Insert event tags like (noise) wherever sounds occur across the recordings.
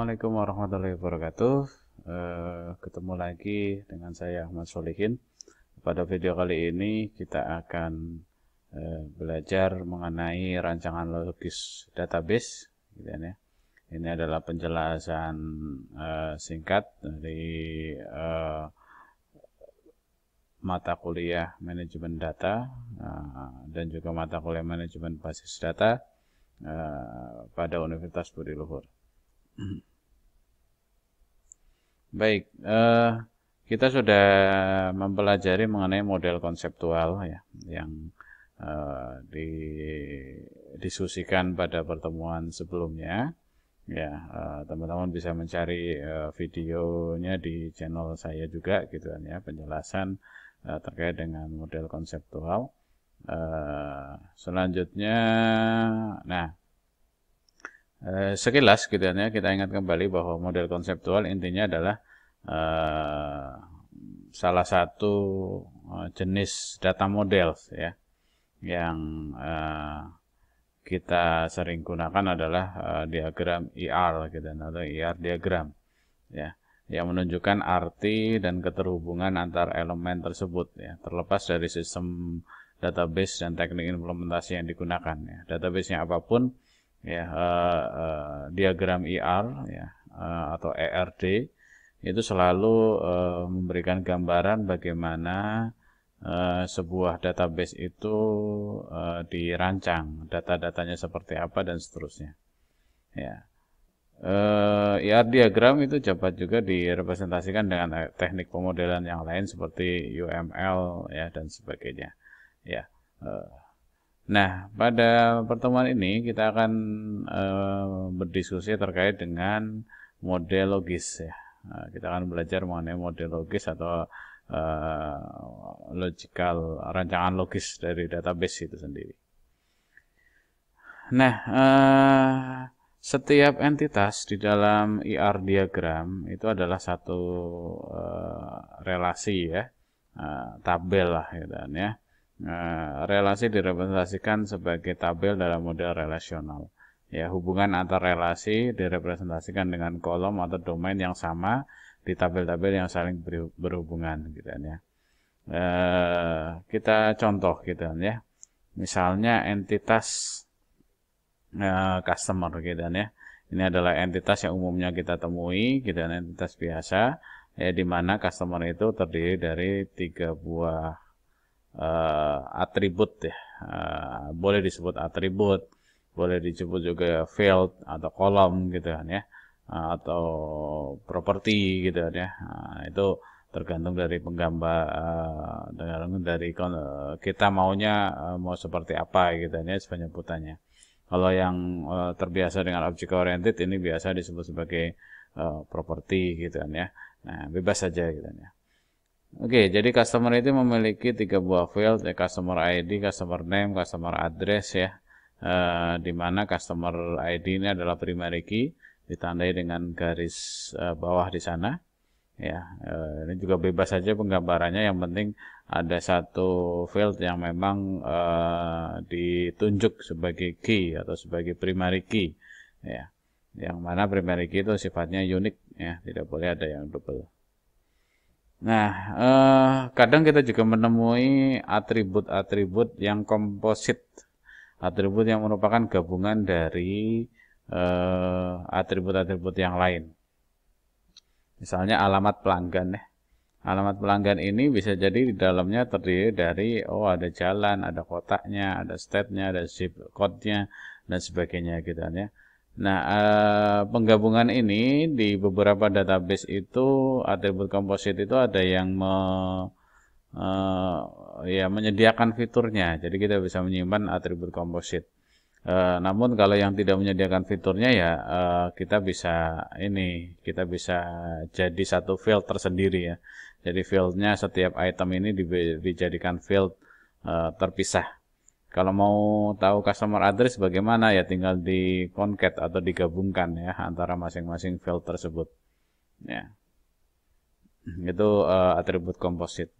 Assalamualaikum warahmatullahi wabarakatuh. Uh, ketemu lagi dengan saya Ahmad Solihin. Pada video kali ini kita akan uh, belajar mengenai rancangan logis database. Gitu ya. Ini adalah penjelasan uh, singkat dari mata kuliah manajemen data dan juga mata kuliah manajemen basis data pada Universitas Budi Luhur. (clears throat) Baik, uh, kita sudah mempelajari mengenai model konseptual ya, yang uh, didiskusikan pada pertemuan sebelumnya. Ya, eh, teman-teman uh, bisa mencari uh, videonya di channel saya juga gitu kan ya, penjelasan uh, terkait dengan model konseptual. Uh, selanjutnya, nah Eh, sekilas gitu ya kita ingat kembali bahwa model konseptual intinya adalah eh, salah satu eh, jenis data model ya yang eh, kita sering gunakan adalah eh, diagram IR gitu atau IR diagram ya yang menunjukkan arti dan keterhubungan antar elemen tersebut ya terlepas dari sistem database dan teknik implementasi yang digunakan ya. Database-nya apa pun ya uh, uh, diagram IR ya uh, atau ERD itu selalu uh, memberikan gambaran bagaimana uh, sebuah database itu uh, dirancang, data-datanya seperti apa dan seterusnya. Ya. Uh, IR diagram itu dapat juga direpresentasikan dengan teknik pemodelan yang lain seperti UML ya dan sebagainya. Ya. Uh, Nah, pada pertemuan ini kita akan e, berdiskusi terkait dengan model logis ya. Nah, kita akan belajar mengenai model logis atau e, logical rancangan logis dari database itu sendiri. Nah, e, setiap entitas di dalam IR diagram itu adalah satu e, relasi ya, e, tabel lah gitu kan ya Nah, relasi direpresentasikan sebagai tabel dalam model relasional. Ya, hubungan antar relasi direpresentasikan dengan kolom atau domain yang sama di tabel-tabel yang saling berhubungan gitu kan ya. E, kita contoh gitu kan ya. Misalnya entitas e, customer gitu kan ya. Ini adalah entitas yang umumnya kita temui gitu entitas biasa ya di mana customer itu terdiri dari tiga buah uh, atribut ya. Uh, boleh disebut atribut boleh disebut juga field atau kolom gitu kan ya. Uh, atau properti gitu kan ya. Uh, itu tergantung dari penggambar uh, dari uh, kita maunya uh, mau seperti apa gitu kan ya penyebutannya kalau yang uh, terbiasa dengan object oriented ini biasa disebut sebagai uh, properti gitu kan ya. Nah bebas saja gitu kan ya Oke, jadi customer itu memiliki tiga buah field, ya, customer ID, customer name, customer address ya. E, di customer ID ini adalah primary key, ditandai dengan garis e, bawah di sana. Ya, e, ini juga bebas saja penggambarannya. Yang penting ada satu field yang memang e, ditunjuk sebagai key atau sebagai primary key. Ya, yang mana primary key itu sifatnya unik, ya, tidak boleh ada yang double. Nah, eh, kadang kita juga menemui atribut-atribut yang komposit, atribut yang merupakan gabungan dari eh, atribut-atribut eh, yang lain. Misalnya alamat pelanggan ya. Alamat pelanggan ini bisa jadi di dalamnya terdiri dari oh ada jalan, ada kotaknya, ada state-nya, ada zip code-nya dan sebagainya gitu kan ya. Nah, eh, penggabungan ini di beberapa database itu atribut komposit itu ada yang me, eh, ya menyediakan fiturnya. Jadi kita bisa menyimpan atribut komposit. Eh, namun kalau yang tidak menyediakan fiturnya ya kita bisa ini kita bisa jadi satu field tersendiri ya. Jadi fieldnya setiap item ini dijadikan field terpisah. Kalau mau tahu customer address bagaimana ya tinggal di concat atau digabungkan ya antara masing-masing field tersebut. Ya. Itu uh, atribut komposit.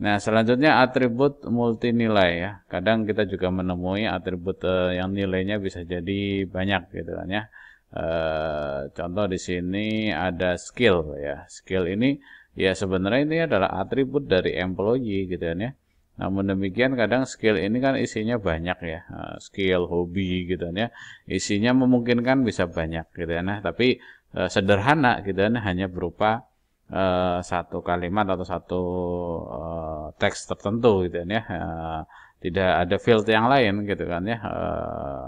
Nah, selanjutnya atribut multi nilai ya. Kadang kita juga menemui atribut uh, yang nilainya bisa jadi banyak gitu kan ya. Uh, contoh di sini ada skill ya. Skill ini ya sebenarnya ini adalah atribut dari employee gitu kan ya. Namun demikian kadang skill ini kan isinya banyak ya. Uh, skill, hobi gitu kan ya. Isinya memungkinkan bisa banyak gitu kan ya. Tapi uh, sederhana gitu kan hanya berupa uh, satu kalimat atau satu teks tertentu gitu ya. Tidak ada field yang lain gitu kan ya.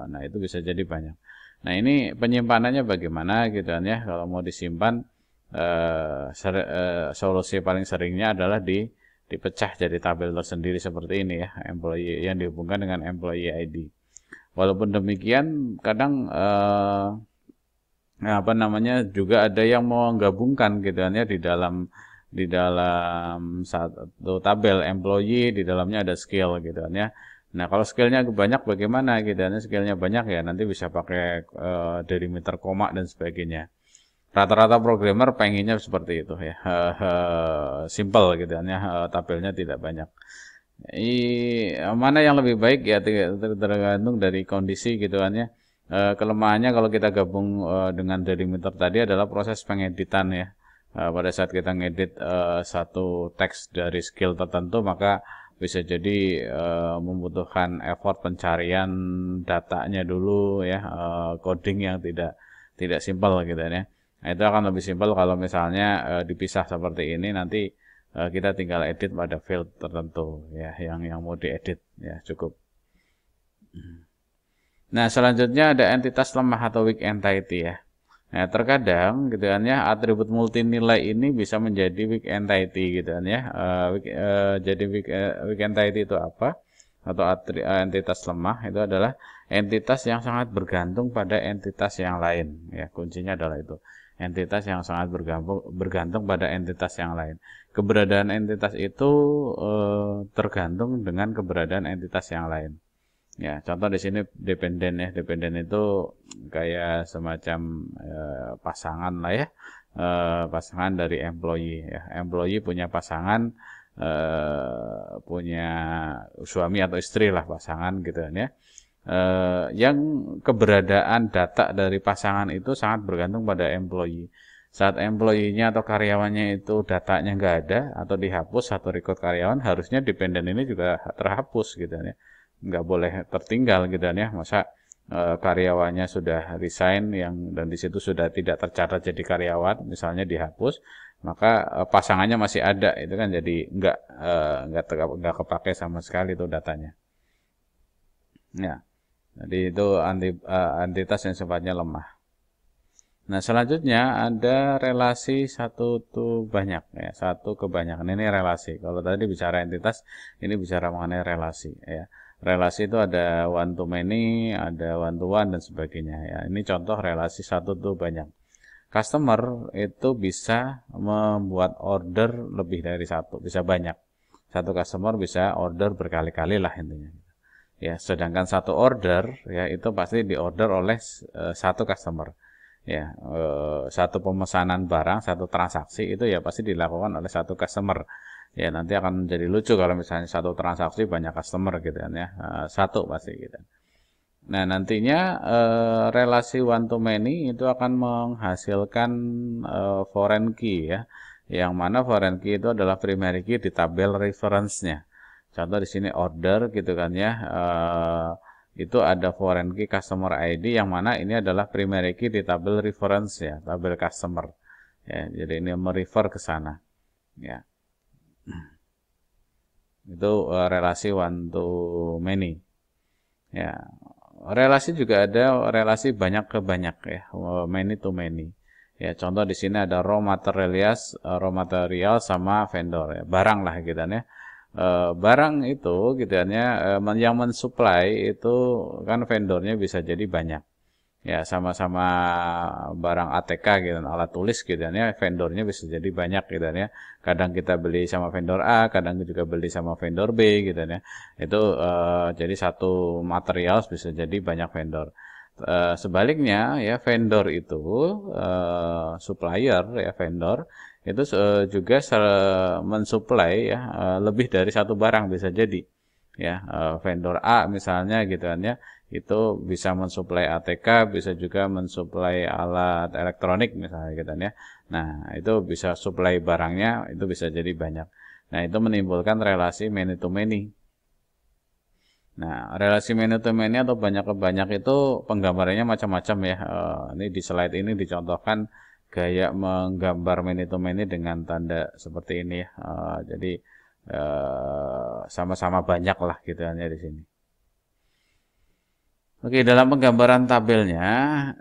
Nah, itu bisa jadi banyak. Nah ini penyimpanannya bagaimana gitu ya kalau mau disimpan eh, eh, solusi paling seringnya adalah di dipecah jadi tabel tersendiri seperti ini ya employee yang dihubungkan dengan employee ID. Walaupun demikian kadang eh, apa namanya juga ada yang mau gabungkan gitu kan ya di dalam di dalam satu tabel employee di dalamnya ada skill gitu kan ya Nah, kalau skillnya banyak bagaimana gitu? Nah, skillnya banyak ya nanti bisa pakai uh, delimiter koma dan sebagainya. Rata-rata programmer pengennya seperti itu ya, (laughs) simple gitu ya, tabelnya tidak banyak. I, mana yang lebih baik ya tergantung dari kondisi gitu kan ya. Uh, kelemahannya kalau kita gabung uh, dengan delimiter tadi adalah proses pengeditan ya. Uh, pada saat kita ngedit uh, satu teks dari skill tertentu maka bisa jadi uh, membutuhkan effort pencarian datanya dulu ya uh, coding yang tidak tidak simpel gitu ya nah, itu akan lebih simpel kalau misalnya uh, dipisah seperti ini nanti uh, kita tinggal edit pada field tertentu ya yang yang mau diedit ya cukup nah selanjutnya ada entitas lemah atau weak entity ya Nah, terkadang gitu kan ya atribut multi nilai ini bisa menjadi weak entity gitu kan ya. Uh, weak, uh, jadi weak, uh, weak entity itu apa? Atau atri, uh, entitas lemah itu adalah entitas yang sangat bergantung pada entitas yang lain ya. Kuncinya adalah itu. Entitas yang sangat bergantung bergantung pada entitas yang lain. Keberadaan entitas itu uh, tergantung dengan keberadaan entitas yang lain. Ya, contoh di sini dependen ya. Dependen itu kayak semacam e, pasangan lah ya. E, pasangan dari employee ya. Employee punya pasangan e, punya suami atau istri lah pasangan gitu kan ya. E, yang keberadaan data dari pasangan itu sangat bergantung pada employee. Saat employee-nya atau karyawannya itu datanya nggak ada atau dihapus atau record karyawan, harusnya dependen ini juga terhapus gitu kan ya. Nggak boleh tertinggal gitu kan ya. Masa e, karyawannya sudah resign yang dan di situ sudah tidak tercatat jadi karyawan misalnya dihapus maka e, pasangannya masih ada itu kan. Jadi nggak e, nggak nggak kepake sama sekali itu datanya. Ya jadi itu anti, e, entitas yang sifatnya lemah Nah selanjutnya ada relasi satu tuh banyak ya satu kebanyakan ini relasi. Kalau tadi bicara entitas ini bicara mengenai relasi ya relasi itu ada one to many, ada one to one dan sebagainya ya. Ini contoh relasi satu tuh banyak. Customer itu bisa membuat order lebih dari satu, bisa banyak. Satu customer bisa order berkali-kali lah intinya. Ya, sedangkan satu order ya itu pasti diorder oleh uh, satu customer. Ya, uh, satu pemesanan barang, satu transaksi itu ya pasti dilakukan oleh satu customer. Ya nanti akan menjadi lucu kalau misalnya satu transaksi banyak customer gitu kan ya. Uh, satu pasti gitu. Nah nantinya relasi one to many itu akan menghasilkan foreign key ya. Yang mana foreign key itu adalah primary key di tabel reference-nya contoh di sini order gitu kan ya uh, itu ada foreign key customer ID yang mana ini adalah primary key di tabel reference ya tabel customer. Ya jadi ini merefer ke sana. Ya. Itu uh, relasi one to many. Ya. Relasi juga ada relasi banyak ke banyak ya uh, many to many. Ya contoh di sini ada raw materials raw material sama vendor ya barang lah gitu kan ya Uh, barang itu gitu ya uh, yang mensuplai itu kan vendornya bisa jadi banyak. Ya sama-sama barang ATK gitu alat tulis gitu ya vendornya bisa jadi banyak gitu ya kadang kita beli sama vendor A kadang juga beli sama vendor B gitu ya itu uh, jadi satu material bisa jadi banyak vendor. Uh, sebaliknya ya vendor itu uh, supplier ya vendor itu uh, juga mensuplai ya uh, lebih dari satu barang bisa jadi ya uh, vendor A misalnya gitu kan ya itu bisa mensuplai ATK, bisa juga mensuplai alat elektronik misalnya gitu ya. Nah, itu bisa suplai barangnya, itu bisa jadi banyak. Nah, itu menimbulkan relasi many to many. Nah, relasi many to many atau banyak ke banyak itu penggambarannya macam-macam ya. Ini di slide ini dicontohkan gaya menggambar many to many dengan tanda seperti ini ya. Uh, jadi eh, sama-sama uh, banyak lah gitu hanya di sini. Oke, dalam penggambaran tabelnya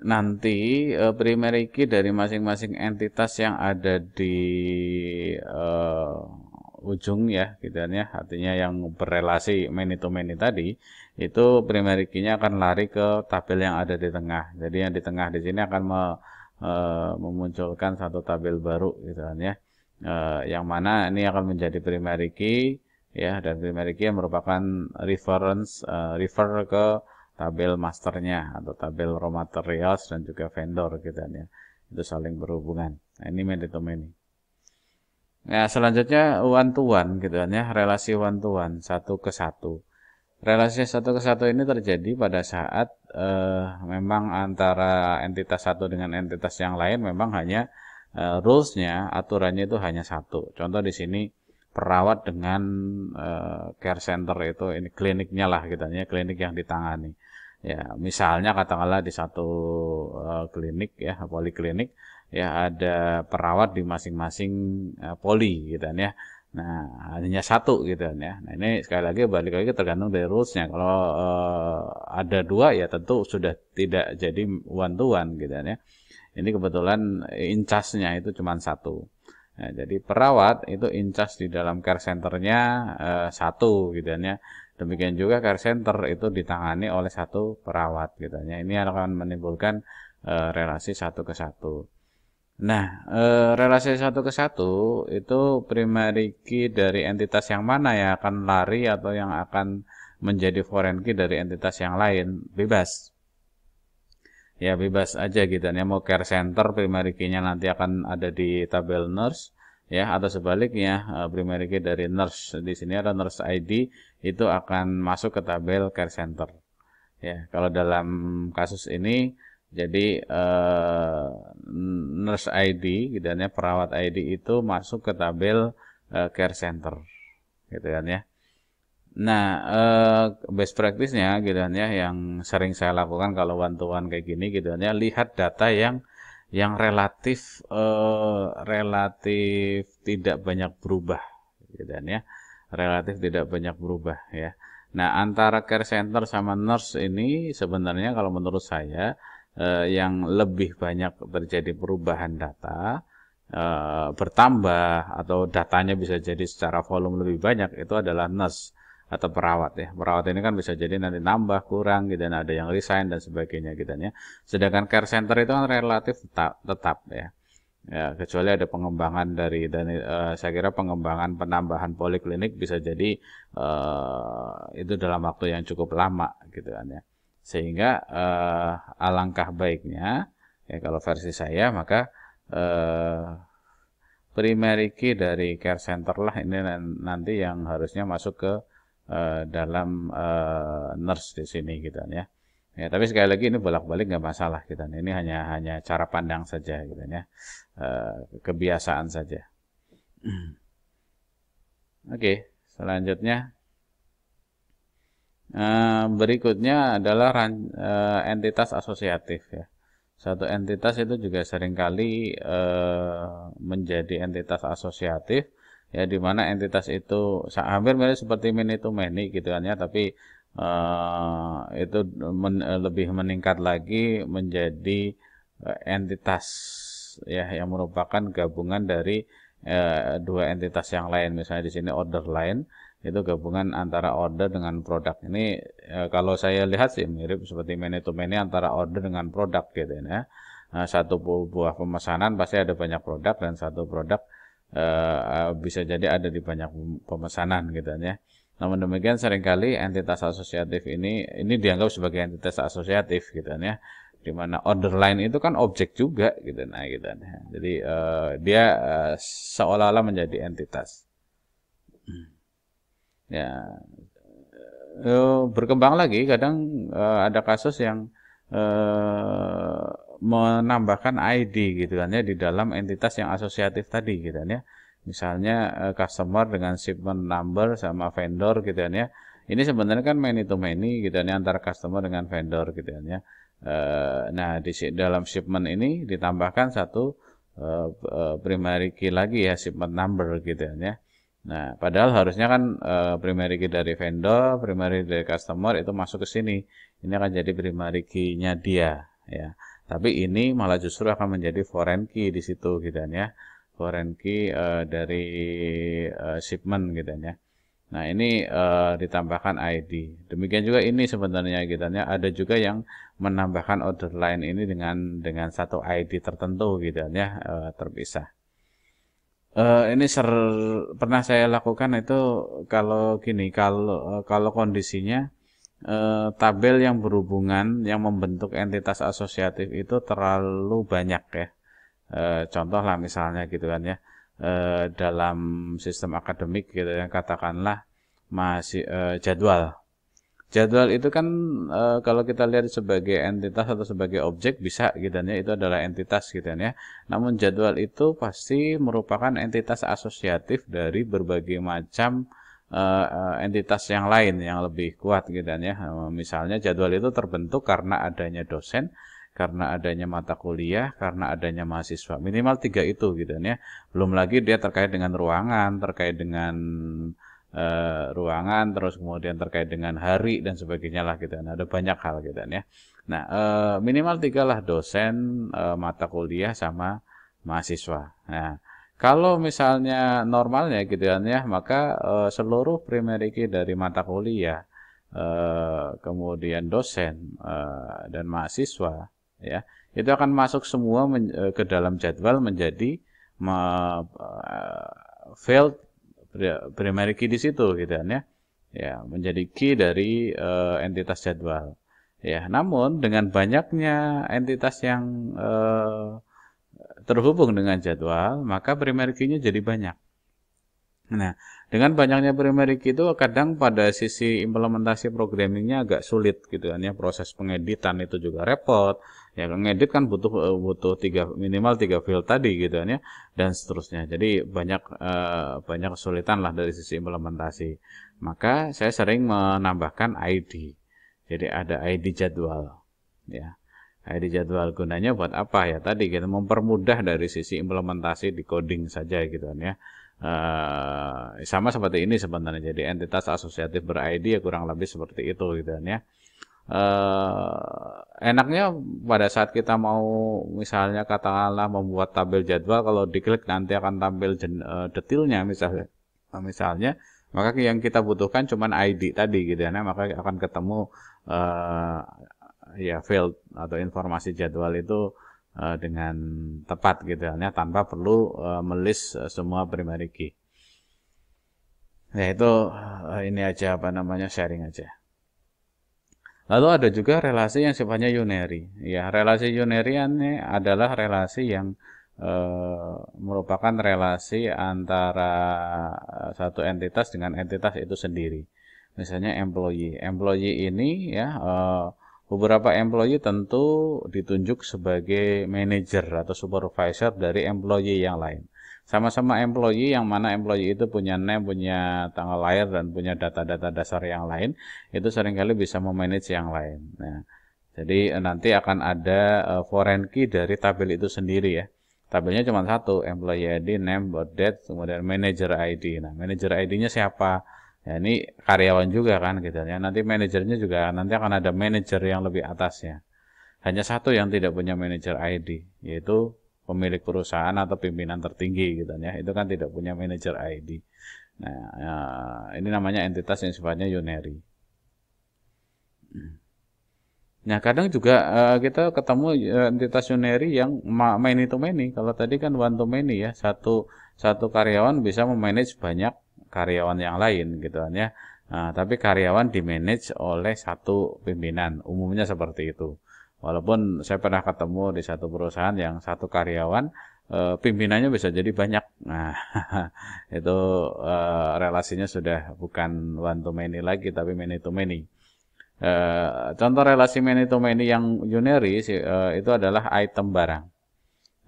nanti uh, primary key dari masing-masing entitas yang ada di uh, ujung ya, gitu ya, artinya yang berrelasi many to many tadi, itu primary key-nya akan lari ke tabel yang ada di tengah. Jadi yang di tengah di sini akan uh, memunculkan satu tabel baru, gitu kan ya, uh, yang mana ini akan menjadi primary key ya, dan primary key merupakan reference uh, refer ke tabel masternya atau tabel raw materials dan juga vendor gitu kan ya. Itu saling berhubungan. Nah, ini many to many nah selanjutnya one to one gitu kan ya. Relasi one to one satu ke satu relasi satu ke satu ini terjadi pada saat eh, memang antara entitas satu dengan entitas yang lain memang hanya eh, rulesnya aturannya itu hanya satu. Contoh di sini perawat dengan uh, care center itu ini kliniknya lah gitu ya klinik yang ditangani. Ya misalnya katakanlah di satu uh, klinik ya poliklinik ya ada perawat di masing-masing uh, poli gitu kan ya nah hanya satu gitu kan ya. Nah ini sekali lagi balik lagi tergantung dari rulesnya. Kalau uh, ada dua ya tentu sudah tidak jadi one to one gitu kan ya. Ini kebetulan incasnya itu cuma satu. Nah, jadi perawat itu incas di dalam care centernya uh, satu gitu kan ya. Demikian juga care center itu ditangani oleh satu perawat gitu ya. Ini akan menimbulkan e, relasi satu ke satu. Nah, e, relasi satu ke satu itu primary key dari entitas yang mana yang akan lari atau yang akan menjadi foreign key dari entitas yang lain bebas. Ya bebas aja gitu ya. Mau care center primary key-nya nanti akan ada di tabel nurse ya atau sebaliknya eh, primary key dari nurse di sini ada nurse ID itu akan masuk ke tabel care center ya kalau dalam kasus ini jadi uh, nurse ID gitu ya perawat ID itu masuk ke tabel uh, care center gitu kan ya. Nah uh, best practice-nya gitu kan ya yang sering saya lakukan kalau one kayak gini gitu kan ya lihat data yang yang relatif eh, relatif tidak banyak berubah gitu kan ya. Relatif tidak banyak berubah ya. Nah antara care center sama nurse ini sebenarnya kalau menurut saya eh, yang lebih banyak terjadi perubahan data eh, bertambah atau datanya bisa jadi secara volume lebih banyak itu adalah nurse atau perawat ya. Perawat ini kan bisa jadi nanti nambah, kurang gitu dan ada yang resign dan sebagainya gitu ya. Sedangkan care center itu kan relatif tetap, tetap ya. Ya, kecuali ada pengembangan dari dan uh, saya kira pengembangan penambahan poliklinik bisa jadi uh, itu dalam waktu yang cukup lama gitu kan ya. Sehingga uh, alangkah baiknya ya kalau versi saya maka uh, primary key dari care center lah ini nanti yang harusnya masuk ke uh, dalam uh, nurse di sini gitu ya. Ya, tapi sekali lagi ini bolak-balik nggak masalah gitu. Ini hanya hanya cara pandang saja gitu ya. Uh, kebiasaan saja. (clears throat) Oke, okay, selanjutnya uh, berikutnya adalah uh, entitas asosiatif ya. Satu entitas itu juga sering kali uh, menjadi entitas asosiatif ya di mana entitas itu hampir mirip seperti many to many gitu kan ya tapi uh, itu men, lebih meningkat lagi menjadi uh, entitas ya yang merupakan gabungan dari uh, dua entitas yang lain misalnya di sini order line itu gabungan antara order dengan produk ini uh, kalau saya lihat sih mirip seperti many to many antara order dengan produk gitu ya nah, satu buah pemesanan pasti ada banyak produk dan satu produk uh, bisa jadi ada di banyak pemesanan gitu ya. Namun demikian sering kali entitas asosiatif ini ini dianggap sebagai entitas asosiatif gitu ya. Di mana order line itu kan objek juga gitu nah gitu ya. Jadi uh, dia uh, seolah-olah menjadi entitas. Ya. uh, berkembang lagi kadang uh, ada kasus yang uh, menambahkan ID gitu kan ya di dalam entitas yang asosiatif tadi gitu kan ya. Misalnya uh, customer dengan shipment number sama vendor gitu kan ya. Ini sebenarnya kan many to many gitu kan ya antara customer dengan vendor gitu kan ya. Uh, nah di dalam shipment ini ditambahkan satu uh, primary key lagi ya shipment number gitu kan ya Nah, padahal harusnya kan uh, primary key dari vendor, primary dari customer itu masuk ke sini. Ini akan jadi primary key-nya dia, ya. Tapi ini malah justru akan menjadi foreign key di situ gitu kan ya. Foreign key uh, dari uh, shipment gitu kan ya. Nah, ini uh, ditambahkan ID. Demikian juga ini sebenarnya gitu kan ya. Ada juga yang menambahkan order line ini dengan dengan satu ID tertentu gitu ya, uh, terpisah. Uh, ini ser pernah saya lakukan itu kalau gini kalau kalau kondisinya uh, tabel yang berhubungan yang membentuk entitas asosiatif itu terlalu banyak ya. Uh, contoh lah misalnya gitu kan ya uh, dalam sistem akademik gitu ya katakanlah masih uh, jadwal Jadwal itu kan e, kalau kita lihat sebagai entitas atau sebagai objek bisa gitu ya itu adalah entitas gitu ya. Namun jadwal itu pasti merupakan entitas asosiatif dari berbagai macam e, entitas yang lain yang lebih kuat gitu ya. Misalnya jadwal itu terbentuk karena adanya dosen, karena adanya mata kuliah, karena adanya mahasiswa. Minimal tiga itu gitu ya. Belum lagi dia terkait dengan ruangan, terkait dengan uh, ruangan terus kemudian terkait dengan hari dan sebagainya lah gitu kan. Ada banyak hal gitu kan ya. Nah uh, minimal tiga lah dosen uh, mata kuliah sama mahasiswa. Nah kalau misalnya normalnya gitu kan ya maka uh, seluruh primary key dari mata kuliah kemudian dosen dan mahasiswa ya itu akan masuk semua ke dalam jadwal menjadi field primary key di situ gitu kan ya. Ya, menjadi key dari uh, entitas jadwal. Ya, namun dengan banyaknya entitas yang uh, terhubung dengan jadwal, maka primary key-nya jadi banyak. Nah, dengan banyaknya primary itu kadang pada sisi implementasi programmingnya agak sulit gitu kan ya. Proses pengeditan itu juga repot. Ya, ngedit kan butuh eh, butuh tiga minimal tiga field tadi gitu kan ya dan seterusnya. Jadi banyak uh, banyak kesulitan lah dari sisi implementasi. Maka saya sering menambahkan ID. Jadi ada ID jadwal. Ya. ID jadwal gunanya buat apa ya tadi kita mempermudah dari sisi implementasi di coding saja gitu kan ya Uh, sama seperti ini sebenarnya jadi entitas asosiatif ber-ID ya kurang lebih seperti itu gitu kan ya. Uh, enaknya pada saat kita mau misalnya katakanlah membuat tabel jadwal kalau diklik nanti akan tampil uh, detailnya misalnya. Misalnya maka yang kita butuhkan cuma ID tadi gitu ya maka akan ketemu uh, ya field atau informasi jadwal itu uh, dengan tepat gitu ya tanpa perlu uh, melis uh, semua primary key. Ya itu ini aja apa namanya sharing aja. Lalu ada juga relasi yang sifatnya unary. Ya, relasi unary ini adalah relasi yang uh, merupakan relasi antara satu entitas dengan entitas itu sendiri. Misalnya employee. Employee ini ya uh, Beberapa employee tentu ditunjuk sebagai manager atau supervisor dari employee yang lain. Sama-sama employee yang mana employee itu punya name, punya tanggal lahir dan punya data-data dasar yang lain, itu sering kali bisa memanage yang lain. Nah, jadi nanti akan ada uh, foreign key dari tabel itu sendiri ya. Tabelnya cuma satu, employee ID, name, birth date, kemudian manager ID. Nah, manager ID-nya siapa? Ya, ini karyawan juga kan gitu ya. Nanti manajernya juga nanti akan ada manajer yang lebih atasnya. Hanya satu yang tidak punya manajer ID, yaitu pemilik perusahaan atau pimpinan tertinggi gitu ya. Itu kan tidak punya manajer ID. Nah, ya, ini namanya entitas yang sifatnya unary. Nah, kadang juga uh, kita ketemu uh, entitas unary yang many to many. Kalau tadi kan one to many ya, satu satu karyawan bisa memanage banyak karyawan yang lain gitu kan ya. Nah, tapi karyawan dimanage oleh satu pimpinan, umumnya seperti itu. Walaupun saya pernah ketemu di satu perusahaan yang satu karyawan uh, pimpinannya bisa jadi banyak. Nah, (laughs) itu uh, relasinya sudah bukan one to many lagi, tapi many to many. Uh, contoh relasi many to many yang unary itu adalah item barang.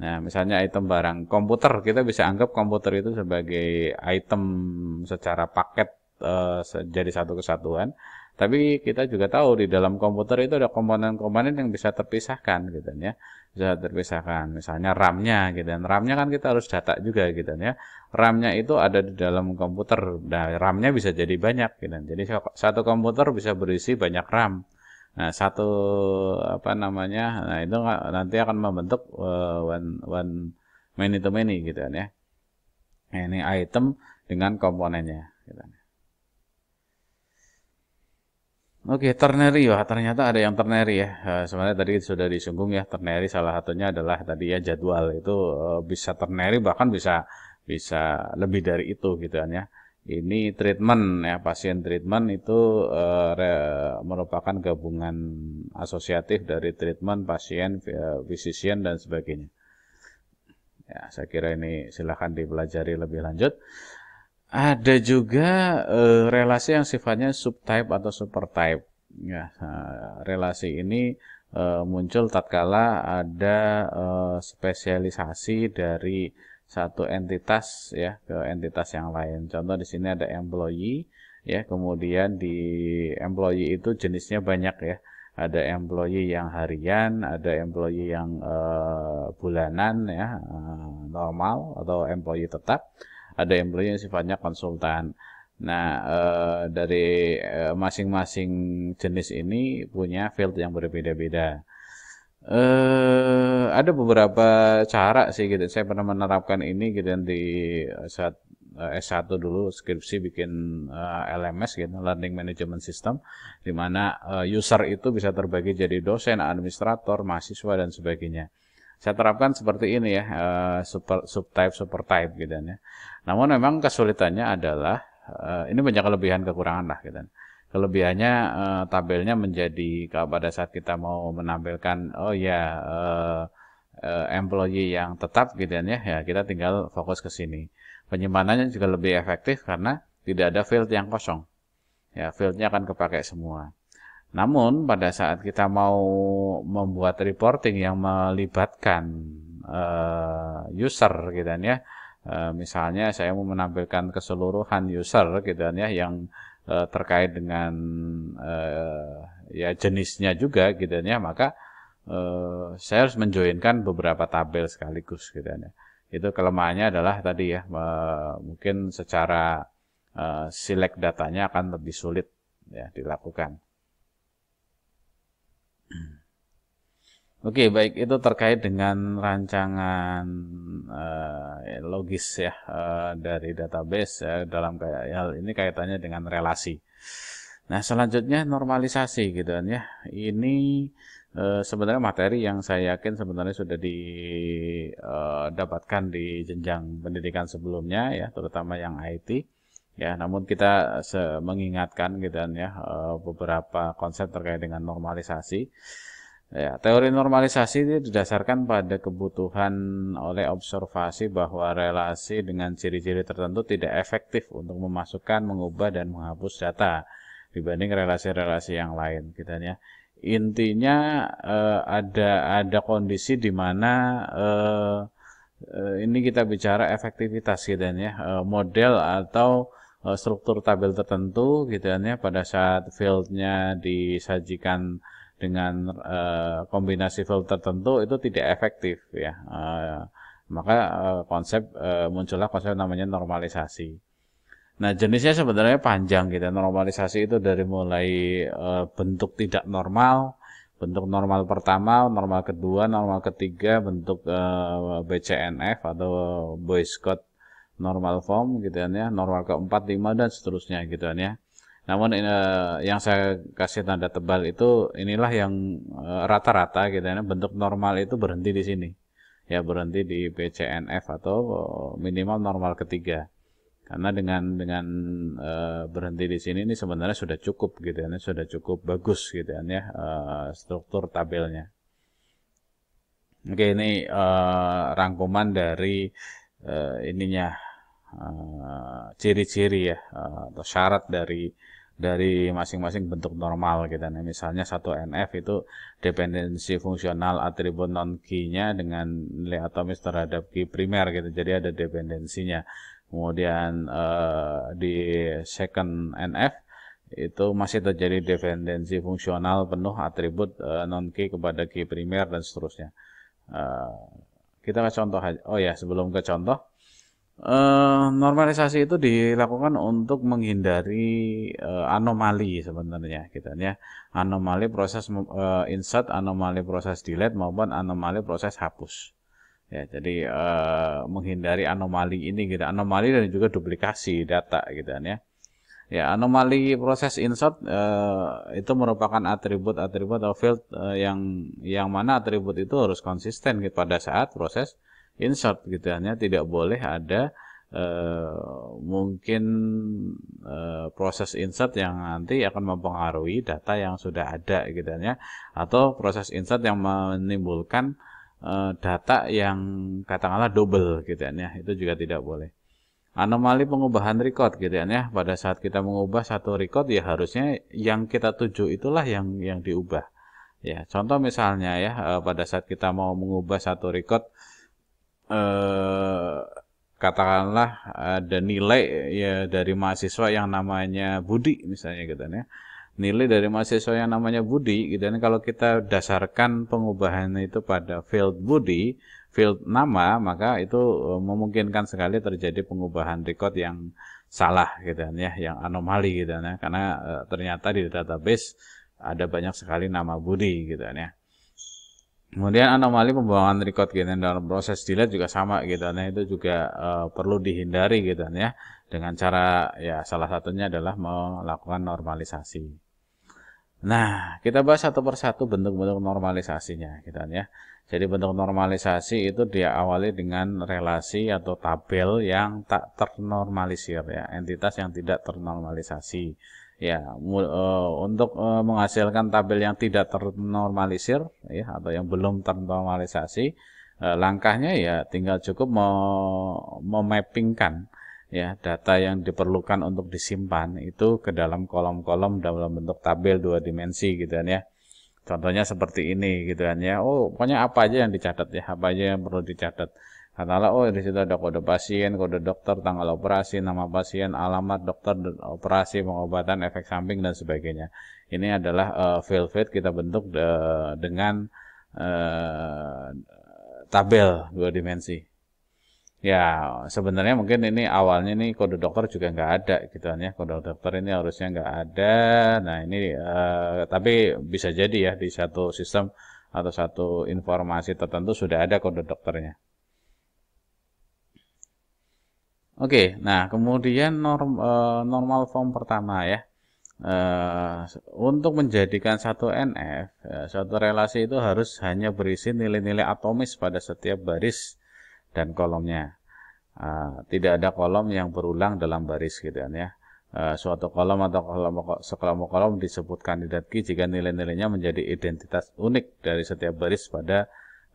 Nah, misalnya item barang komputer, kita bisa anggap komputer itu sebagai item secara paket uh, jadi satu kesatuan. Tapi kita juga tahu di dalam komputer itu ada komponen-komponen yang bisa terpisahkan gitu ya. Bisa terpisahkan. Misalnya RAM-nya gitu dan RAM-nya kan kita harus data juga gitu ya. RAM-nya itu ada di dalam komputer. Nah, RAM-nya bisa jadi banyak gitu. Jadi satu komputer bisa berisi banyak RAM. Nah, satu apa namanya? Nah, itu nanti akan membentuk uh, one one many to many gitu ya. Nah, ini item dengan komponennya gitu. Oke, ternary wah ternyata ada yang ternary ya. Uh, sebenarnya tadi sudah disinggung ya, ternary salah satunya adalah tadi ya jadwal itu uh, bisa ternary bahkan bisa bisa lebih dari itu gitu kan ya. Ini treatment ya, pasien treatment itu uh, re, merupakan gabungan asosiatif dari treatment pasien, physician dan sebagainya. Ya, saya kira ini silahkan dipelajari lebih lanjut. Ada juga uh, relasi yang sifatnya subtype atau supertype. Ya, uh, relasi ini uh, muncul tatkala ada spesialisasi dari satu entitas ya ke entitas yang lain. Contoh di sini ada employee ya, kemudian di employee itu jenisnya banyak ya. Ada employee yang harian, ada employee yang uh, bulanan ya, uh, normal atau employee tetap ada employee yang sifatnya konsultan. Nah, eh, dari masing-masing jenis ini punya field yang berbeda-beda. Eh, ada beberapa cara sih gitu. Saya pernah menerapkan ini gitu di saat eh, S1 dulu skripsi bikin uh, eh, LMS gitu, Learning Management System di mana uh, user itu bisa terbagi jadi dosen, administrator, mahasiswa dan sebagainya. Saya terapkan seperti ini ya uh, super subtype supertype gitu ya. Namun memang kesulitannya adalah uh, ini banyak kelebihan kekurangan lah gitu kelebihannya uh, tabelnya menjadi kalau pada saat kita mau menampilkan oh ya uh, uh, employee yang tetap gitu ya ya kita tinggal fokus ke sini. Penyimpanannya juga lebih efektif karena tidak ada field yang kosong. Ya fieldnya akan kepakai semua. Namun pada saat kita mau membuat reporting yang melibatkan uh, user gitu kan ya, uh, misalnya saya mau menampilkan keseluruhan user gitu kan ya yang uh, terkait dengan uh, ya jenisnya juga gitu ya, maka uh, saya harus menjoinkan beberapa tabel sekaligus gitu ya. Itu kelemahannya adalah tadi ya, uh, mungkin secara uh, select datanya akan lebih sulit ya dilakukan. (clears throat) Oke, baik itu terkait dengan rancangan uh, logis ya uh, dari database ya, dalam kayak hal ini kaitannya dengan relasi. Nah, selanjutnya normalisasi gitu kan ya. Ini uh, sebenarnya materi yang saya yakin sebenarnya sudah didapatkan di jenjang pendidikan sebelumnya ya, terutama yang IT ya namun kita mengingatkan gitu kan ya beberapa konsep terkait dengan normalisasi Ya, teori normalisasi itu didasarkan pada kebutuhan oleh observasi bahwa relasi dengan ciri-ciri tertentu tidak efektif untuk memasukkan, mengubah dan menghapus data dibanding relasi-relasi yang lain gitu ya. Intinya eh, ada ada kondisi di mana eh, eh, ini kita bicara efektivitas gitu ya, eh, model atau eh, struktur tabel tertentu gitu ya pada saat fieldnya disajikan dengan uh, kombinasi field tertentu itu tidak efektif ya. Uh, maka uh, konsep uh, muncullah konsep namanya normalisasi. Nah, jenisnya sebenarnya panjang gitu. Normalisasi itu dari mulai uh, bentuk tidak normal, bentuk normal pertama, normal kedua, normal ketiga, bentuk uh, BCNF atau Boys Code normal form gitu kan ya, normal keempat, lima dan seterusnya gitu kan ya. Namun uh, yang saya kasih tanda tebal itu inilah yang eh, rata-rata uh, gitu ya. Bentuk normal itu berhenti di sini. Ya berhenti di PCNF atau minimal normal ketiga. Karena dengan dengan uh, berhenti di sini ini sebenarnya sudah cukup gitu ya. Sudah cukup bagus gitu ya uh, struktur tabelnya. Oke, ini uh, rangkuman dari uh, ininya ciri-ciri uh, ya uh, atau syarat dari dari masing-masing bentuk normal gitu. Nah, misalnya satu NF itu dependensi fungsional atribut non key-nya dengan nilai atomis terhadap key primer gitu. Jadi ada dependensinya. Kemudian uh, di second NF itu masih terjadi dependensi fungsional penuh atribut uh, non key kepada key primer dan seterusnya. Uh, kita ke contoh aja. Oh ya, sebelum ke contoh Uh, normalisasi itu dilakukan untuk menghindari uh, anomali sebenarnya gitu ya. Anomali proses uh, insert, anomali proses delete maupun anomali proses hapus. Ya, jadi uh, menghindari anomali ini gitu. Anomali dan juga duplikasi data gitu ya. Ya, anomali proses insert uh, itu merupakan atribut-atribut atau field uh, yang yang mana atribut itu harus konsisten gitu pada saat proses insert gitu hanya tidak boleh ada uh, mungkin uh, proses insert yang nanti akan mempengaruhi data yang sudah ada gitu ya. Atau proses insert yang menimbulkan uh, data yang katakanlah double gitu ya. Itu juga tidak boleh. Anomali pengubahan record gitu ya. Pada saat kita mengubah satu record ya harusnya yang kita tuju itulah yang yang diubah. Ya contoh misalnya ya pada saat kita mau mengubah satu record eh, katakanlah ada nilai ya dari mahasiswa yang namanya Budi misalnya gitu ya. Nilai dari mahasiswa yang namanya Budi gitu kan kalau kita dasarkan pengubahan itu pada field Budi, field nama, maka itu eh, memungkinkan sekali terjadi pengubahan record yang salah gitu kan ya, yang anomali gitu kan ya. Karena uh, ternyata di database ada banyak sekali nama Budi gitu kan ya. Kemudian anomali pembuangan record gitu dalam proses delete juga sama gitu. Nah, itu juga uh, perlu dihindari gitu ya. Dengan cara ya salah satunya adalah melakukan normalisasi. Nah, kita bahas satu persatu bentuk-bentuk normalisasinya gitu ya. Jadi bentuk normalisasi itu dia awali dengan relasi atau tabel yang tak ternormalisir ya, entitas yang tidak ternormalisasi. Ya, uh, untuk uh, menghasilkan tabel yang tidak ternormalisir ya atau yang belum ternormalisasi, uh, langkahnya ya tinggal cukup memappingkan ya data yang diperlukan untuk disimpan itu ke dalam kolom-kolom dalam bentuk tabel dua dimensi gitu kan ya. Contohnya seperti ini gitu kan ya. Oh, pokoknya apa aja yang dicatat ya, apa aja yang perlu dicatat. Katakanlah, oh di situ ada kode pasien, kode dokter, tanggal operasi, nama pasien, alamat dokter, operasi, pengobatan, efek samping dan sebagainya. Ini adalah uh, file feed kita bentuk uh, dengan uh, tabel dua dimensi. Ya, sebenarnya mungkin ini awalnya nih kode dokter juga nggak ada gitu kan ya. Kode dokter ini harusnya nggak ada. Nah, ini uh, tapi bisa jadi ya di satu sistem atau satu informasi tertentu sudah ada kode dokternya. Oke, nah kemudian norm, uh, normal form pertama ya. Uh, untuk menjadikan satu NF, uh, suatu relasi itu harus hanya berisi nilai-nilai atomis pada setiap baris dan kolomnya. Uh, tidak ada kolom yang berulang dalam baris gitu kan ya. Uh, suatu kolom atau kelompok sekelompok kolom disebut kandidat key jika nilai-nilainya menjadi identitas unik dari setiap baris pada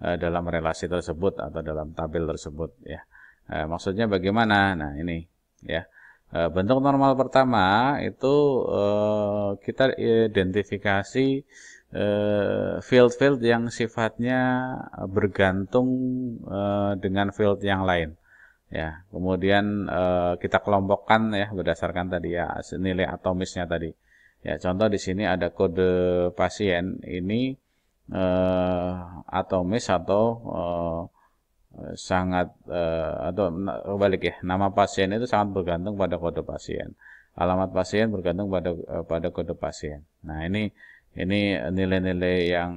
uh, dalam relasi tersebut atau dalam tabel tersebut ya. Nah, maksudnya bagaimana? Nah, ini ya. Eh, bentuk normal pertama itu eh, kita identifikasi field-field yang sifatnya bergantung dengan field yang lain. Ya, kemudian kita kelompokkan ya berdasarkan tadi ya nilai atomisnya tadi. Ya, contoh di sini ada kode pasien ini atomis atau sangat uh, atau balik ya nama pasien itu sangat bergantung pada kode pasien. Alamat pasien bergantung pada uh, pada kode pasien. Nah ini ini nilai-nilai yang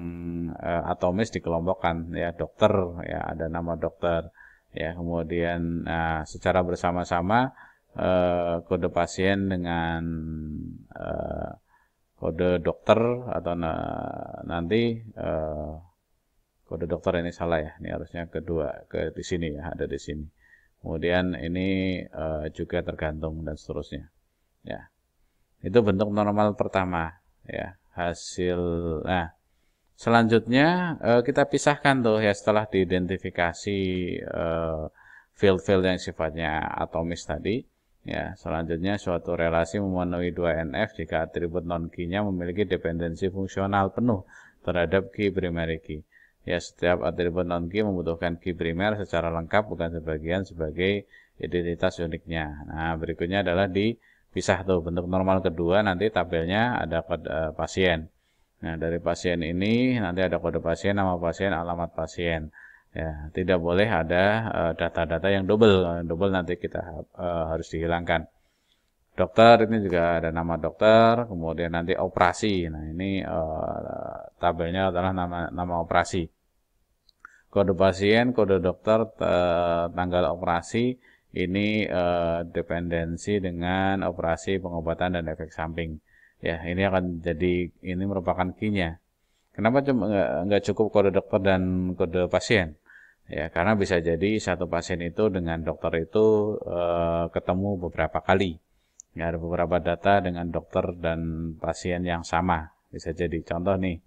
uh, atomis dikelompokkan. Ya dokter ya ada nama dokter ya kemudian uh, secara bersama-sama uh, kode pasien dengan uh, kode dokter atau na nanti uh, kode dokter ini salah ya. Ini harusnya kedua ke di sini ya ada di sini. Kemudian ini uh, juga tergantung dan seterusnya. Ya. Itu bentuk normal pertama ya. Hasil nah Selanjutnya uh, kita pisahkan tuh ya setelah diidentifikasi uh, field-field yang sifatnya atomis tadi. Ya, selanjutnya suatu relasi memenuhi 2NF jika atribut non-key-nya memiliki dependensi fungsional penuh terhadap key primary key. Ya, setiap atribut non-key membutuhkan key primer secara lengkap bukan sebagian sebagai identitas uniknya. Nah, berikutnya adalah dipisah tuh bentuk normal kedua nanti tabelnya ada kode uh, pasien. Nah, dari pasien ini nanti ada kode pasien, nama pasien, alamat pasien ya tidak boleh ada eh, data-data yang double double nanti kita uh, harus dihilangkan dokter ini juga ada nama dokter kemudian nanti operasi. Nah ini uh, tabelnya adalah nama nama operasi. Kode pasien kode dokter tanggal operasi ini uh, dependensi dengan operasi pengobatan dan efek samping. Ya ini akan jadi ini merupakan key-nya. Kenapa cuma nggak cukup kode dokter dan kode pasien? Ya karena bisa jadi satu pasien itu dengan dokter itu e, ketemu beberapa kali ada beberapa data dengan dokter dan pasien yang sama. Bisa jadi contoh nih.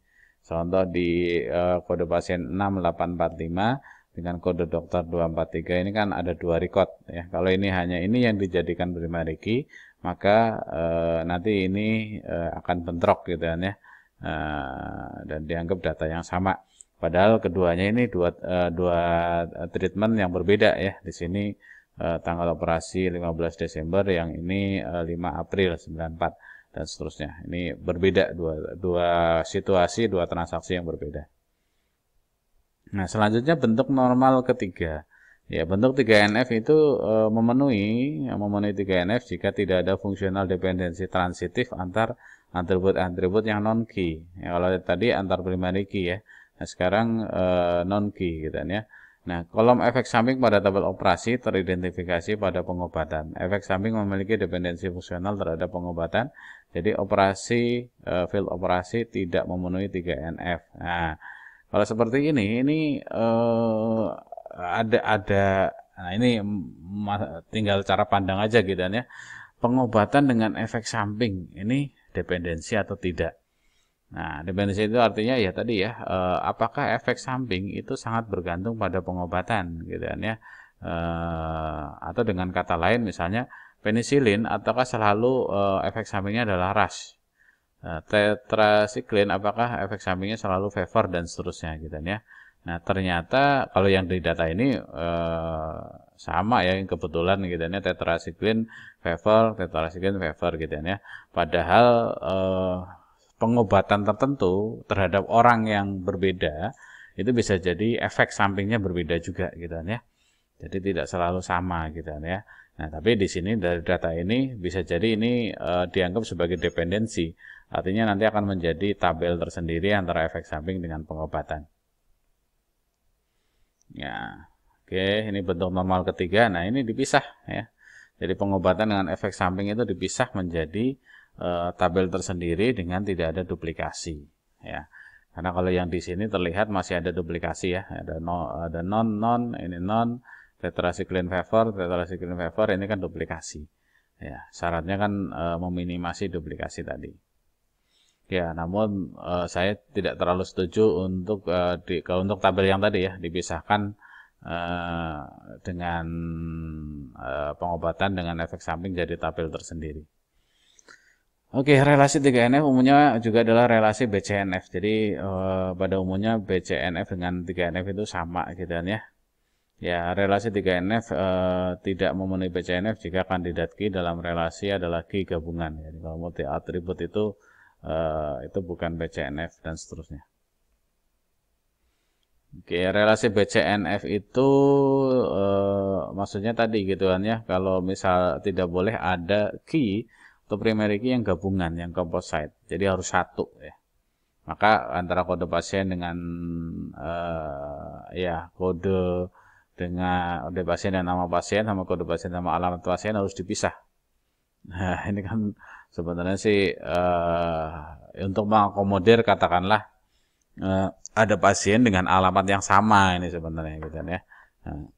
Contoh di e, kode pasien 6845 dengan kode dokter 243 ini kan ada dua record ya. Kalau ini hanya ini yang dijadikan primary key maka e, nanti ini e, akan bentrok gitu kan ya. Dan dianggap data yang sama. Padahal keduanya ini dua, uh, dua treatment yang berbeda ya. Di sini uh, tanggal operasi 15 Desember, yang ini uh, 5 April 94 dan seterusnya. Ini berbeda dua, dua situasi, dua transaksi yang berbeda. Nah, selanjutnya bentuk normal ketiga. Ya, bentuk 3NF itu e, memenuhi memenuhi 3NF jika tidak ada fungsional dependensi transitif antar atribut-atribut yang non key. Ya, kalau tadi antar primary key ya. Nah, sekarang e, eh, non key gitu kan ya. Nah, kolom efek samping pada tabel operasi teridentifikasi pada pengobatan. Efek samping memiliki dependensi fungsional terhadap pengobatan. Jadi operasi e, field operasi tidak memenuhi 3NF. Nah, kalau seperti ini ini e, ada ada nah ini tinggal cara pandang aja gitu kan ya. Pengobatan dengan efek samping ini dependensi atau tidak. Nah, dependensi itu artinya ya tadi ya, eh, apakah efek samping itu sangat bergantung pada pengobatan gitu kan ya. Eh, atau dengan kata lain misalnya penisilin ataukah selalu eh, efek sampingnya adalah rash. Eh, tetrasiklin apakah efek sampingnya selalu favor dan seterusnya gitu kan ya. Nah, ternyata kalau yang di data ini eh, sama ya kebetulan gitu kan ya tetrasiklin favor, tetrasiklin favor gitu kan ya. Padahal eh, pengobatan tertentu terhadap orang yang berbeda itu bisa jadi efek sampingnya berbeda juga gitu kan ya. Jadi tidak selalu sama gitu kan ya. Nah, tapi di sini dari data ini bisa jadi ini e, dianggap sebagai dependensi. Artinya nanti akan menjadi tabel tersendiri antara efek samping dengan pengobatan. Ya. Oke, ini bentuk normal ketiga. Nah, ini dipisah ya. Jadi pengobatan dengan efek samping itu dipisah menjadi e, tabel tersendiri dengan tidak ada duplikasi ya. Karena kalau yang di sini terlihat masih ada duplikasi ya. Ada no, ada non non ini non tetrasiklin favor tetrasiklin favor ini kan duplikasi ya. Syaratnya kan e, meminimasi duplikasi tadi. Ya namun e, saya tidak terlalu setuju untuk e, di kalau untuk tabel yang tadi ya dipisahkan dengan pengobatan dengan efek samping jadi tabel tersendiri Oke, relasi 3NF umumnya juga adalah relasi BCNF. Jadi eh, pada umumnya BCNF dengan 3NF itu sama gitu kan ya. Ya, relasi 3NF eh, tidak memenuhi BCNF jika kandidat key dalam relasi adalah key gabungan. Jadi kalau multi atribut itu eh, itu bukan BCNF dan seterusnya. Oke, relasi BCNF itu eh, maksudnya tadi gitu kan ya. Kalau misal tidak boleh ada key atau primary key yang gabungan, yang composite. Jadi harus satu ya. Maka antara kode pasien dengan uh, ya kode dengan kode pasien dan nama pasien sama kode pasien sama alamat pasien harus dipisah. Nah, ini kan sebenarnya sih uh, untuk mengakomodir katakanlah uh, ada pasien dengan alamat yang sama ini sebenarnya gitu kan ya. Nah,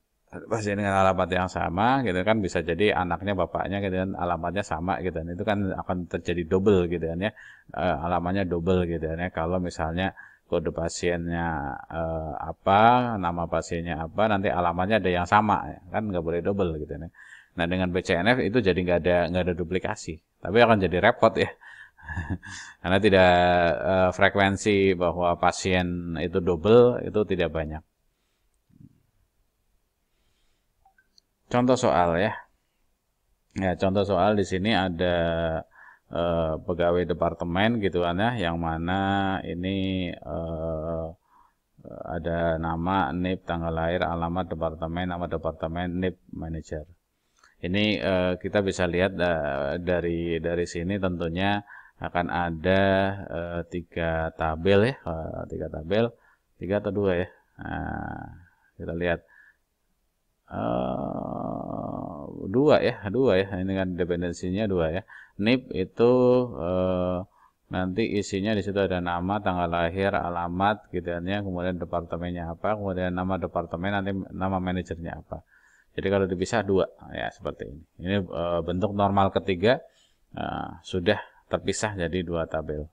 pasien dengan alamat yang sama gitu kan bisa jadi anaknya bapaknya gitu kan alamatnya sama gitu kan itu kan akan terjadi double gitu kan ya uh, alamatnya double gitu kan ya kalau misalnya kode pasiennya uh, apa, nama pasiennya apa, nanti alamatnya ada yang sama, ya. kan nggak boleh double gitu ya. Nah dengan PCNF itu jadi nggak ada nggak ada duplikasi, tapi akan jadi repot ya, (laughs) karena tidak uh, frekuensi bahwa pasien itu double itu tidak banyak. Contoh soal ya, ya contoh soal di sini ada eh, pegawai departemen gitu kan ya yang mana ini eh, ada nama NIP tanggal lahir alamat departemen nama departemen NIP manager. Ini eh, kita bisa lihat uh, dari dari sini tentunya akan ada uh, tiga tabel ya uh, tiga tabel tiga atau dua ya. Nah, kita lihat uh, dua ya dua ya. Ini kan dependensinya dua ya. NIP itu uh, nanti isinya di situ ada nama tanggal lahir alamat gitu ya. Kemudian departemennya apa kemudian nama departemen nanti nama manajernya apa. Jadi kalau dipisah dua. Ya seperti ini. Ini uh, bentuk normal ketiga uh, sudah terpisah jadi dua tabel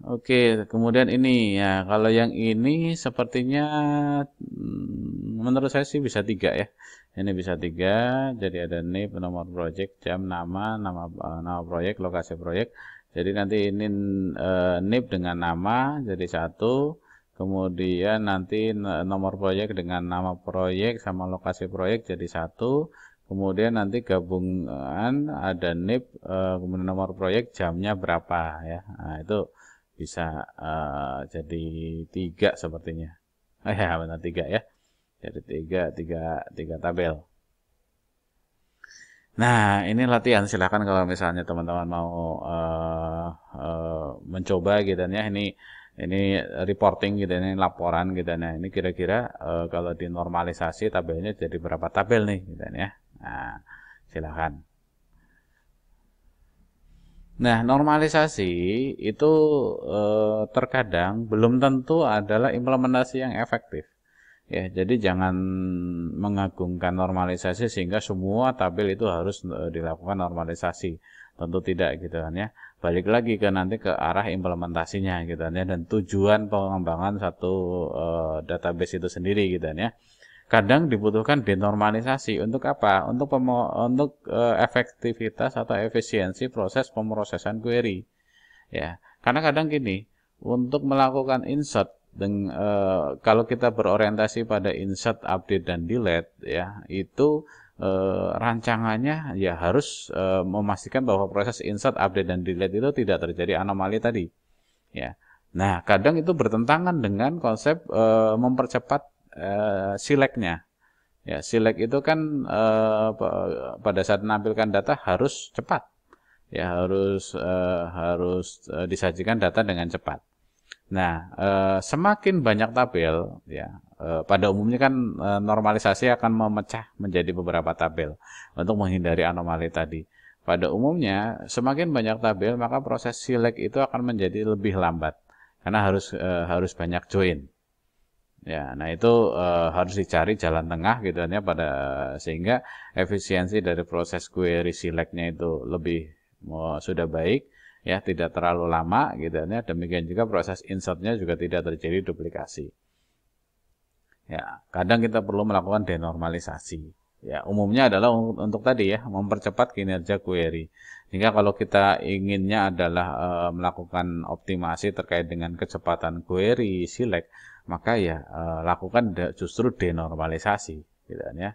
Oke, kemudian ini ya, kalau yang ini sepertinya hmm, menurut saya sih bisa tiga ya. Ini bisa tiga, jadi ada NIP, nomor project, jam, nama, nama uh, nama proyek, lokasi proyek. Jadi nanti ini uh, NIP dengan nama jadi satu, kemudian nanti nomor proyek dengan nama proyek sama lokasi proyek jadi satu, kemudian nanti gabungan ada NIP, uh, kemudian nomor proyek, jamnya berapa ya. Nah, itu bisa uh, jadi tiga sepertinya. Oh (laughs) ya benar tiga ya. Jadi tiga, tiga, tiga tabel. Nah ini latihan silahkan kalau misalnya teman-teman mau uh, uh, mencoba gitu ya. Ini ini reporting gitu ini laporan gitu nah ini kira-kira uh, kalau dinormalisasi tabelnya jadi berapa tabel nih gitu ya. Nah silahkan. Nah, normalisasi itu eh, terkadang belum tentu adalah implementasi yang efektif. Ya, jadi jangan mengagungkan normalisasi sehingga semua tabel itu harus eh, dilakukan normalisasi. Tentu tidak gitu kan ya. Balik lagi ke nanti ke arah implementasinya gitu kan ya dan tujuan pengembangan satu eh, database itu sendiri gitu kan ya kadang dibutuhkan denormalisasi untuk apa? Untuk untuk uh, efektivitas atau efisiensi proses pemrosesan query. Ya, karena kadang gini, untuk melakukan insert dengan uh, kalau kita berorientasi pada insert, update dan delete ya, itu uh, rancangannya ya harus memastikan bahwa proses insert, update dan delete itu tidak terjadi anomali tadi. Ya. Nah, kadang itu bertentangan dengan konsep uh, mempercepat uh, sileknya. Ya, silek itu kan uh, pada saat menampilkan data harus cepat. Ya, harus uh, harus disajikan data dengan cepat. Nah, uh, semakin banyak tabel, ya, uh, pada umumnya kan uh, normalisasi akan memecah menjadi beberapa tabel untuk menghindari anomali tadi. Pada umumnya, semakin banyak tabel, maka proses silek itu akan menjadi lebih lambat karena harus uh, harus banyak join. Ya, nah itu uh, harus dicari jalan tengah gitu kan ya pada sehingga efisiensi dari proses query selectnya itu lebih uh, sudah baik ya tidak terlalu lama gitu kan ya demikian juga proses insertnya juga tidak terjadi duplikasi. Ya, kadang kita perlu melakukan denormalisasi. Ya, umumnya adalah untuk, tadi ya mempercepat kinerja query. Sehingga kalau kita inginnya adalah uh, melakukan optimasi terkait dengan kecepatan query select maka ya uh, lakukan justru denormalisasi gitu kan ya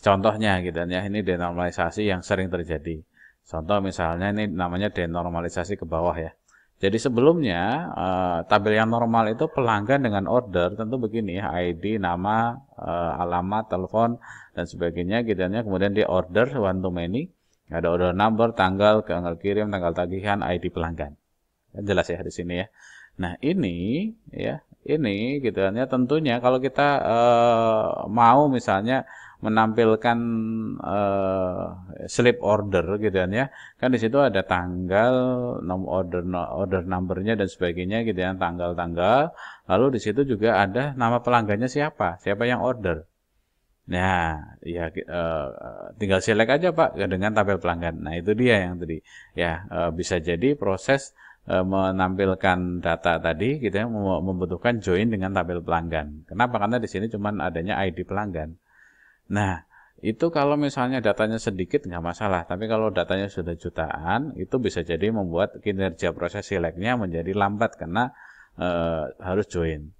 contohnya gitu kan ya ini denormalisasi yang sering terjadi contoh misalnya ini namanya denormalisasi ke bawah ya jadi sebelumnya uh, tabel yang normal itu pelanggan dengan order tentu begini ya ID, nama, uh, alamat, telepon dan sebagainya gitu kan ya. Kemudian di order one to many, ada order number, tanggal, tanggal kirim, tanggal tagihan, ID pelanggan. Jelas ya di sini ya. Nah, ini ya ini gitu kan ya tentunya kalau kita uh, mau misalnya menampilkan uh, slip order gitu kan ya kan di situ ada tanggal nomor order order numbernya dan sebagainya gitu ya tanggal-tanggal lalu di situ juga ada nama pelanggannya siapa siapa yang order Nah, ya uh, tinggal select aja Pak dengan tabel pelanggan. Nah, itu dia yang tadi. Ya, uh, bisa jadi proses menampilkan data tadi gitu ya membutuhkan join dengan tabel pelanggan. Kenapa? Karena di sini cuma adanya ID pelanggan. Nah, itu kalau misalnya datanya sedikit nggak masalah, tapi kalau datanya sudah jutaan, itu bisa jadi membuat kinerja proses silegnya menjadi lambat karena e, harus join.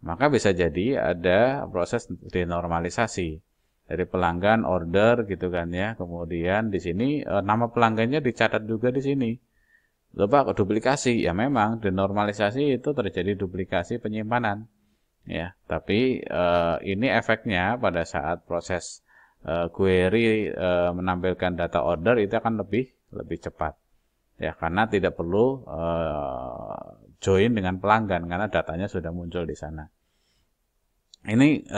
Maka bisa jadi ada proses denormalisasi dari pelanggan order gitu kan ya. Kemudian di sini e, nama pelanggannya dicatat juga di sini. Lupa duplikasi? Ya memang denormalisasi itu terjadi duplikasi penyimpanan. Ya. Tapi e, ini efeknya pada saat proses uh, query uh, menampilkan data order itu akan lebih lebih cepat. Ya karena tidak perlu join dengan pelanggan karena datanya sudah muncul di sana. Ini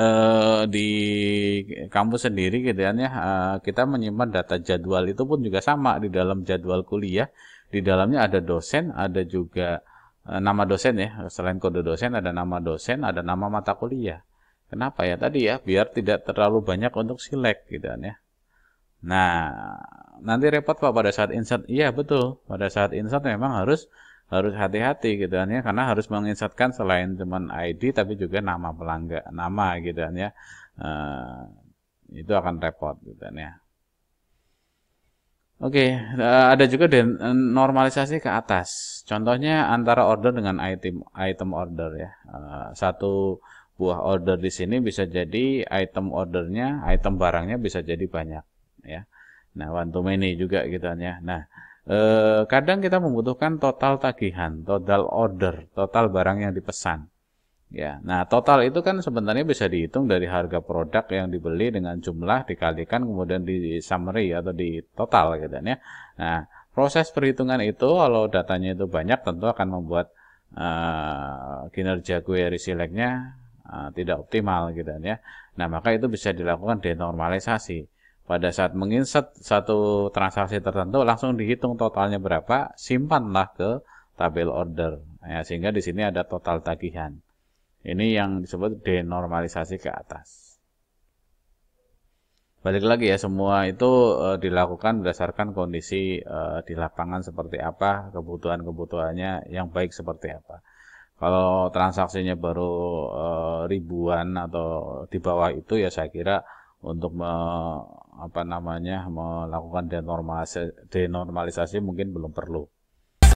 di kampus sendiri gitu ya kita menyimpan data jadwal itu pun juga sama di dalam jadwal kuliah di dalamnya ada dosen ada juga uh, nama dosen ya selain kode dosen ada nama dosen ada nama mata kuliah Kenapa ya tadi ya? Biar tidak terlalu banyak untuk select gitu kan ya. Nah, nanti repot Pak pada saat insert. Iya, betul. Pada saat insert memang harus harus hati-hati gitu kan ya karena harus menginsertkan selain cuman ID tapi juga nama pelanggan, nama gitu kan ya. Uh, itu akan repot gitu kan ya. Oke, uh, ada juga normalisasi ke atas. Contohnya antara order dengan item item order ya. Uh, satu buah order di sini bisa jadi item ordernya, item barangnya bisa jadi banyak ya. Nah, one to many juga gitu kan ya. Nah, eh, kadang kita membutuhkan total tagihan, total order, total barang yang dipesan. Ya, nah total itu kan sebenarnya bisa dihitung dari harga produk yang dibeli dengan jumlah dikalikan kemudian di summary atau di total gitu kan ya. Nah, proses perhitungan itu kalau datanya itu banyak tentu akan membuat uh, kinerja query selectnya uh, tidak optimal gitu kan ya. Nah, maka itu bisa dilakukan denormalisasi. Pada saat menginsert satu transaksi tertentu langsung dihitung totalnya berapa, simpanlah ke tabel order. Ya, sehingga di sini ada total tagihan. Ini yang disebut denormalisasi ke atas. Balik lagi ya, semua itu e, dilakukan berdasarkan kondisi e, di lapangan seperti apa, kebutuhan-kebutuhannya yang baik seperti apa. Kalau transaksinya baru e, ribuan atau di bawah itu ya saya kira untuk me, apa namanya melakukan denormalisasi, denormalisasi mungkin belum perlu.